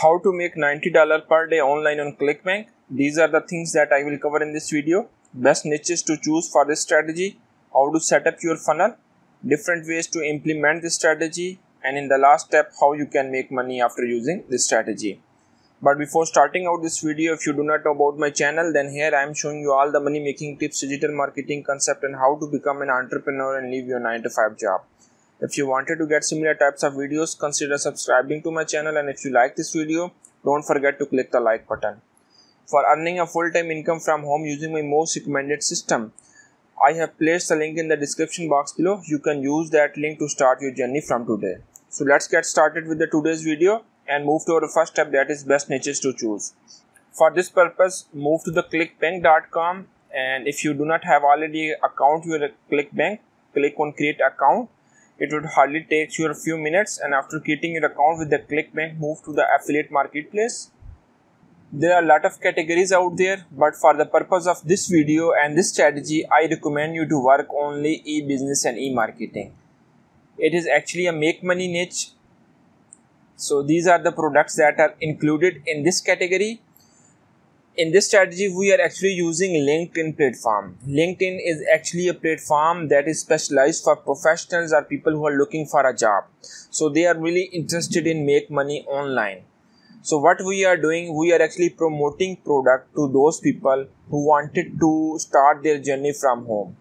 how to make $90 per day online on clickbank. These are the things that i will cover in this video. Best niches to choose for this strategy how to set up your funnel different ways to implement this strategy and in the last step how you can make money after using this strategy. But before starting out this video if you do not know about my channel then here i am showing you all the money making tips digital marketing concept and how to become an entrepreneur and leave your 9 to 5 job if you wanted to get similar types of videos, consider subscribing to my channel and if you like this video, don't forget to click the like button. For earning a full-time income from home using my most recommended system, I have placed a link in the description box below. You can use that link to start your journey from today. So let's get started with the today's video and move to our first step that is best niches to choose. For this purpose, move to the clickbank.com and if you do not have already account your clickbank, click on create account it would hardly take you a few minutes and after creating your account with the clickbank move to the affiliate marketplace. There are a lot of categories out there but for the purpose of this video and this strategy i recommend you to work only e-business and e-marketing. It is actually a make money niche. So these are the products that are included in this category in this strategy we are actually using linkedin platform. Linkedin is actually a platform that is specialized for professionals or people who are looking for a job. So they are really interested in make money online. So what we are doing we are actually promoting product to those people who wanted to start their journey from home.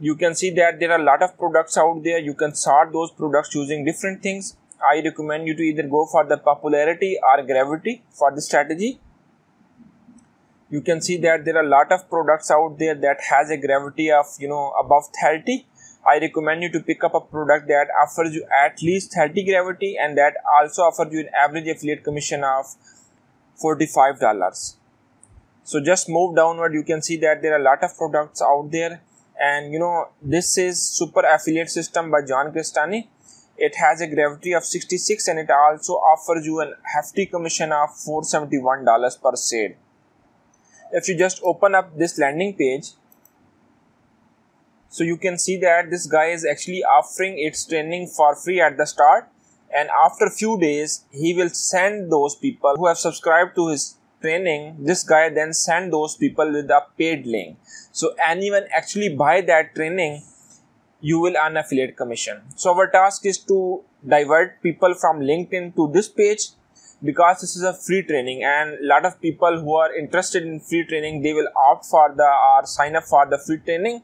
You can see that there are a lot of products out there. You can sort those products using different things. I recommend you to either go for the popularity or gravity for the strategy you can see that there are a lot of products out there that has a gravity of you know above 30 i recommend you to pick up a product that offers you at least 30 gravity and that also offers you an average affiliate commission of 45 dollars. So just move downward. You can see that there are a lot of products out there. And you know this is super affiliate system by john crestani it has a gravity of 66 and it also offers you a hefty commission of 471 dollars per sale if you just open up this landing page so you can see that this guy is actually offering its training for free at the start. And after a few days he will send those people who have subscribed to his training this guy then send those people with a paid link. So anyone actually buy that training you will earn affiliate commission. So our task is to divert people from linkedin to this page because this is a free training and a lot of people who are interested in free training they will opt for the or sign up for the free training.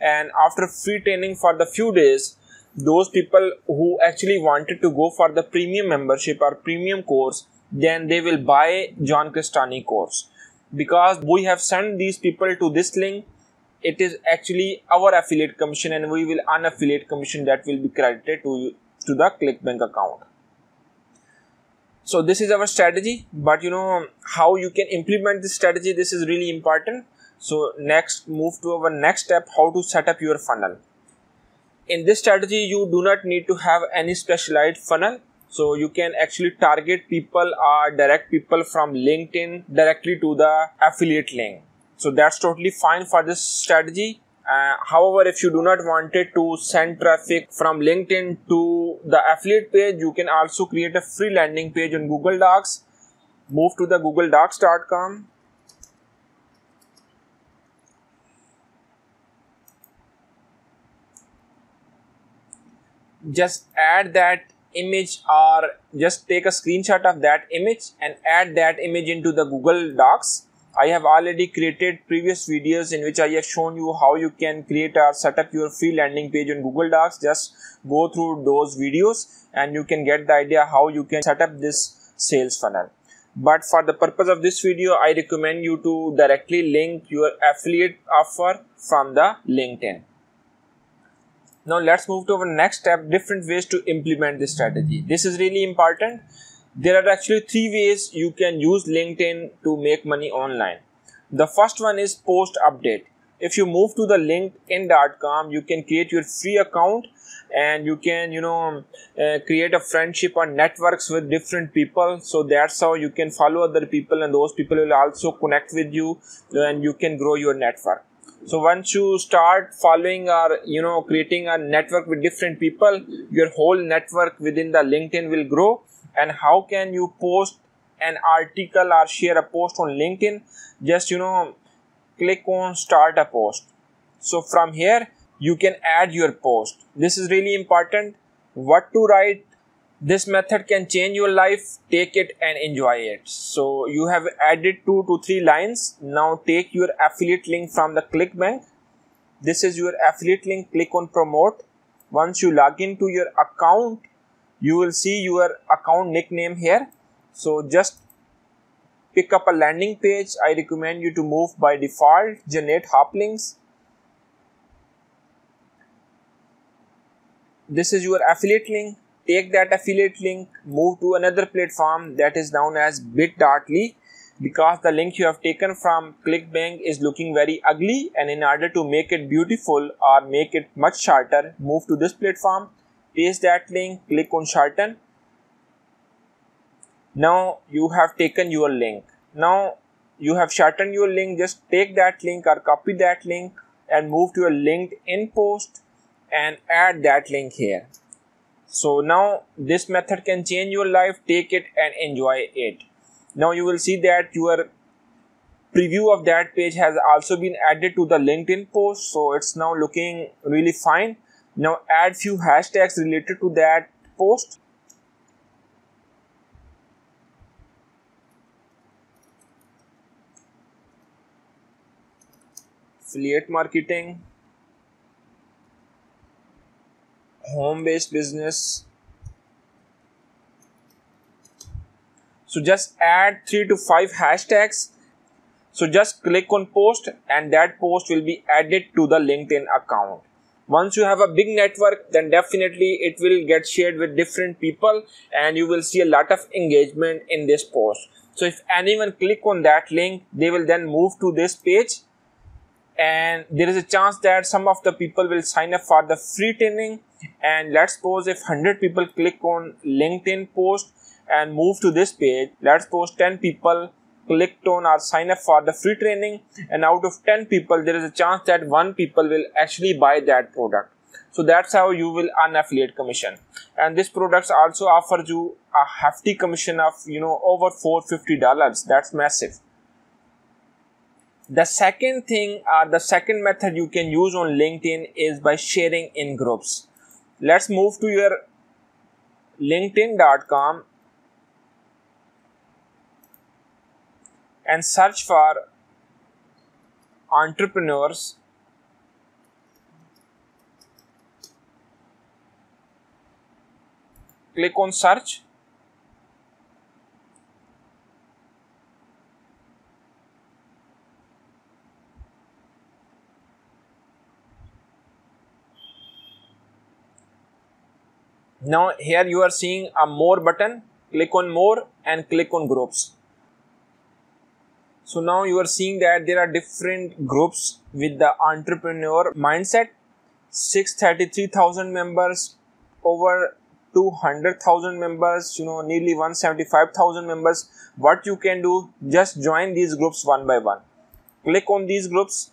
And after free training for the few days those people who actually wanted to go for the premium membership or premium course then they will buy john crestani course. Because we have sent these people to this link it is actually our affiliate commission and we will earn affiliate commission that will be credited to you to the clickbank account so this is our strategy but you know how you can implement this strategy this is really important. So next move to our next step how to set up your funnel. In this strategy you do not need to have any specialized funnel. So you can actually target people or direct people from linkedin directly to the affiliate link. So that's totally fine for this strategy uh, however, if you do not wanted to send traffic from LinkedIn to the affiliate page, you can also create a free landing page on Google Docs. Move to the Google googledocs.com. Just add that image or just take a screenshot of that image and add that image into the Google Docs I have already created previous videos in which I have shown you how you can create or set up your free landing page on Google Docs. Just go through those videos and you can get the idea how you can set up this sales funnel. But for the purpose of this video, I recommend you to directly link your affiliate offer from the LinkedIn. Now let's move to our next step, different ways to implement this strategy. This is really important there are actually three ways you can use LinkedIn to make money online. The first one is post update. If you move to the linkedin.com, you can create your free account and you can you know uh, create a friendship or networks with different people so that's how you can follow other people and those people will also connect with you and you can grow your network so once you start following or you know creating a network with different people your whole network within the linkedin will grow and how can you post an article or share a post on linkedin? Just you know click on start a post. So from here you can add your post. This is really important. What to write this method can change your life. Take it and enjoy it. So you have added two to three lines. Now take your affiliate link from the clickbank. This is your affiliate link. Click on promote. Once you log into your account you will see your account nickname here. So just pick up a landing page. I recommend you to move by default generate hoplinks this is your affiliate link. Take that affiliate link move to another platform that is known as bit.ly because the link you have taken from clickbank is looking very ugly and in order to make it beautiful or make it much shorter move to this platform paste that link click on shorten. Now you have taken your link. Now you have shortened your link. Just take that link or copy that link and move to a linkedin post and add that link here. So now this method can change your life. Take it and enjoy it. Now you will see that your preview of that page has also been added to the linkedin post. So it's now looking really fine now add few hashtags related to that post. Affiliate marketing. Home based business. So just add 3 to 5 hashtags. So just click on post and that post will be added to the linkedin account once you have a big network then definitely it will get shared with different people and you will see a lot of engagement in this post. So if anyone click on that link they will then move to this page. And there is a chance that some of the people will sign up for the free training. And let's suppose if 100 people click on linkedin post and move to this page let's suppose 10 people clicked on or sign up for the free training and out of 10 people there is a chance that one people will actually buy that product. So that's how you will earn affiliate commission. And this products also offers you a hefty commission of you know over 450 dollars. That's massive. The second thing uh, the second method you can use on linkedin is by sharing in groups. Let's move to your linkedin.com and search for entrepreneurs. Click on search. Now here you are seeing a more button. Click on more and click on groups so now you are seeing that there are different groups with the entrepreneur mindset. 633000 members over 200000 members you know nearly 175000 members. What you can do just join these groups one by one. Click on these groups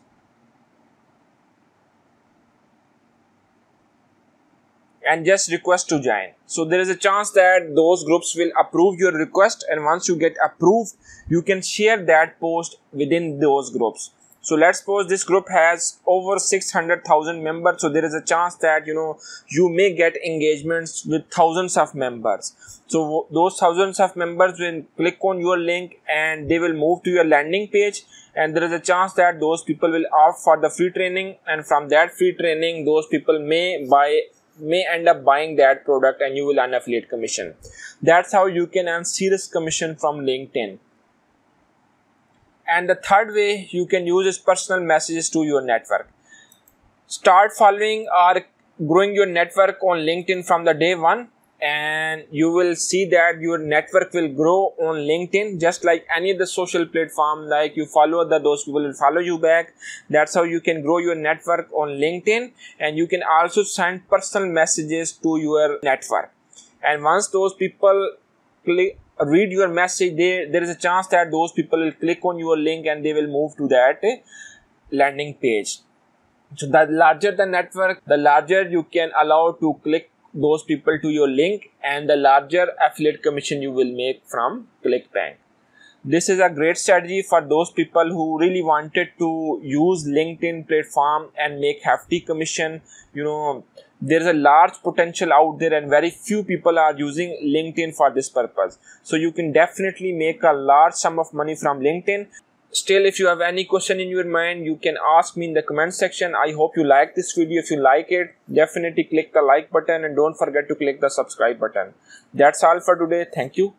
and just request to join so there is a chance that those groups will approve your request and once you get approved you can share that post within those groups so let's suppose this group has over 600,000 members. So there is a chance that, you know, you may get engagements with thousands of members. So those thousands of members will click on your link and they will move to your landing page. And there is a chance that those people will opt for the free training. And from that free training, those people may buy may end up buying that product and you will earn affiliate commission. That's how you can earn serious commission from LinkedIn. And the third way you can use is personal messages to your network. Start following or growing your network on LinkedIn from the day one and you will see that your network will grow on linkedin just like any other social platform. Like you follow the those people will follow you back. That's how you can grow your network on linkedin. And you can also send personal messages to your network. And once those people click read your message they, there is a chance that those people will click on your link and they will move to that eh, landing page. So the larger the network the larger you can allow to click those people to your link and the larger affiliate commission you will make from clickbank. This is a great strategy for those people who really wanted to use linkedin platform and make hefty commission. You know there's a large potential out there and very few people are using linkedin for this purpose. So you can definitely make a large sum of money from linkedin still if you have any question in your mind you can ask me in the comment section. I hope you like this video. If you like it definitely click the like button and don't forget to click the subscribe button. That's all for today. Thank you